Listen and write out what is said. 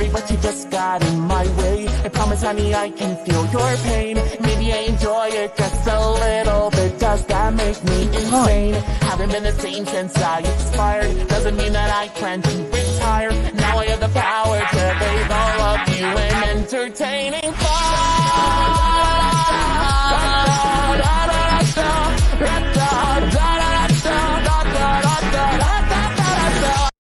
sorry, but you just got in my way. I promise, honey, I can feel your pain. Maybe I enjoy it just a little bit. Does that make me insane? Haven't been the same since I expired. Doesn't mean that I plan to retire. Now I have the power to bathe all of you in entertaining fire.